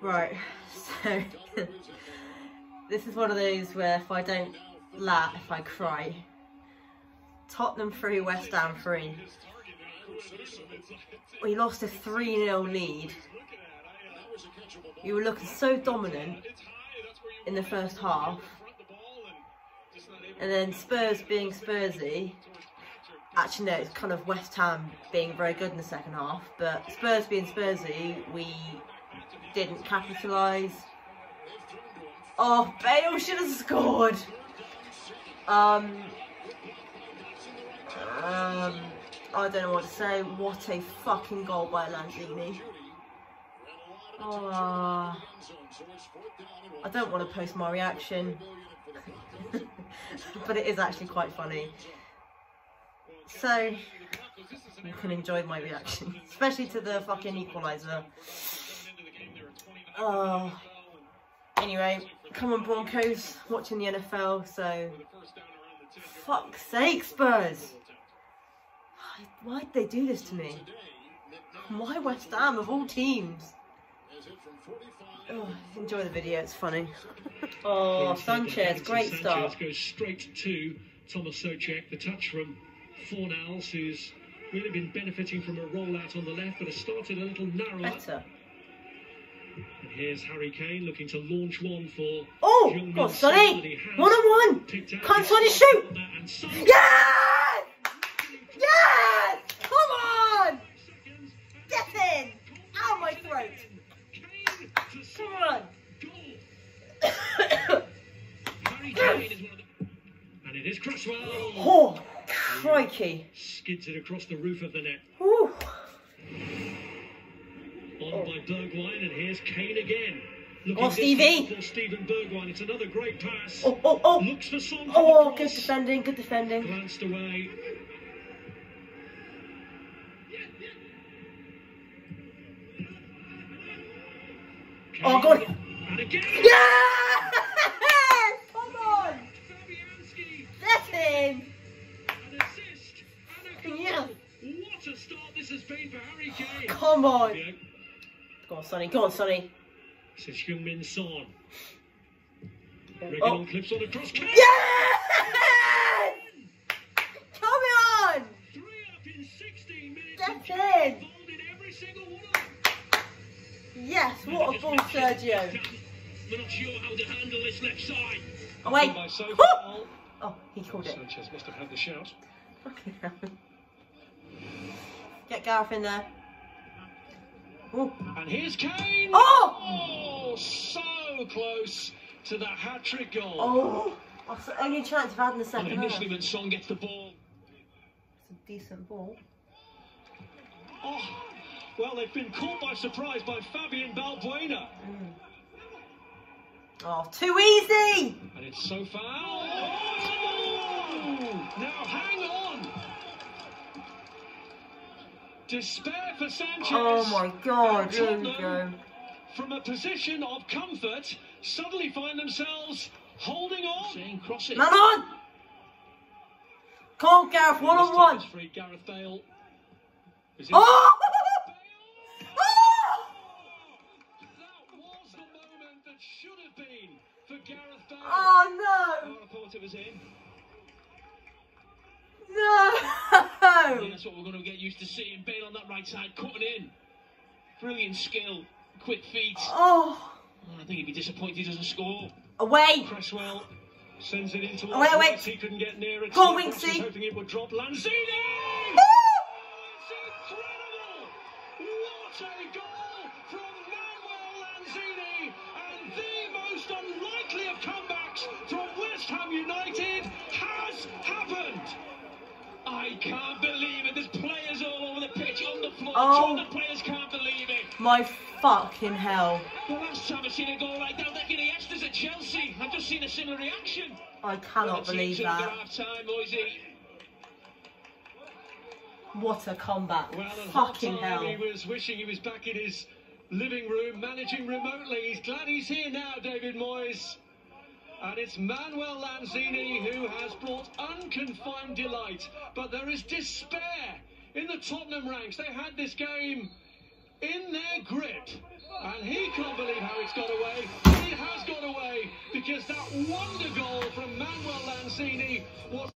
Right, so this is one of those where if I don't laugh, if I cry. Tottenham 3, West Ham 3. We lost a 3 0 lead. You were looking so dominant in the first half. And then Spurs being Spursy. Actually, no, it's kind of West Ham being very good in the second half. But Spurs being Spursy, we didn't capitalise. Oh, Bale should have scored. Um, um, I don't know what to say. What a fucking goal by Lanzini. Oh, I don't want to post my reaction, but it is actually quite funny. So, you can enjoy my reaction, especially to the fucking equaliser. Oh. Anyway, come on Broncos, watching the NFL, so fuck's sake Spurs! Why'd they do this to me? Why West Ham of all teams? Oh, enjoy the video, it's funny. oh, Sanchez, great start. Goes straight to Thomas Soucek, the touch from Fornals, who's really been benefiting from a rollout on the left, but has started a little narrower. Better. Here's Harry Kane looking to launch one for. Oh, Heung-Min God, Son Sonny! One on one! Can't Sonny shoot! on that, and Son Yes! Yes! Come on! Get in! Out my throat! Come on! Goal. Harry Kane is one of the. And it is Cresswell. Oh, crikey. Skids it across the roof of the net. Whew. On by Bergwijn, and here's Kane again. Looking Oh, Stevie. For Steven Bergwijn, it's another great pass. Oh, oh, oh! Looks for Son. Oh, the good defending, good defending. Glanced away. Oh, God. And again. Yes! Come on! Get in! An assist. And a goal. Yes. What a start this has been for Harry Kane. Come on! Yeah, Go on, Sonny, go on, Sonny. This is Heung-Min Son. Oh. Clips on across. Yes! Come on! Three up in 16 minutes. Get and in. involved in every single one of them. Yes, what a ball, Sergio. We're not sure how to handle this left side. Oh, wait. By Sophie. Woo! Oh, he called it. Sanchez must have had the shout. Fucking hell. Get Gareth in there. Ooh. And here's Kane. Oh! Oh, so close to that hat trick goal. Oh! That's the only chance I've had in the second half. initially, when Son gets the ball, It's a decent ball. oh, well, they've been caught by surprise by Fabian Balbuena. Mm. Oh, too easy! And it's so foul. Oh! Despair for Sanchez. Oh my god, And here we go. From a position of comfort, suddenly find themselves holding on. Saying cross it. Man on! Come on, Gareth, one on one! Free Gareth Bale. Is oh! oh! That was the moment that should have been for Gareth Bale. Oh Oh, no! I thought it was in. That's what we're going to get used to seeing. Bale on that right side, cutting in. Brilliant skill, quick feet. Oh! Oh, I think he'd be disappointed he doesn't score. Away! Cresswell sends it into Oh, wait, wait. He couldn't get near it. Go on, Cyprus was Winksy. hoping it would drop. Lanzini! Woo! It's incredible! What a goal from Manuel Lanzini! And the most unlikely of comebacks from West Ham United has happened! I can't believe it. There's players all over the pitch, on the floor. Oh. The players can't believe it. My fucking hell. The last time I've seen a goal like that, like Iniesta's at Chelsea. I've just seen a similar reaction. I cannot believe that. Half time, Moisey. What a comeback. Well, Fucking hell. He was wishing he was back in his living room, managing remotely. He's glad he's here now, David Moyes. And it's Manuel Lanzini who has brought unconfined delight. But there is despair in the Tottenham ranks. They had this game in their grip. And he can't believe how it's got away. It has got away because that wonder goal from Manuel Lanzini was.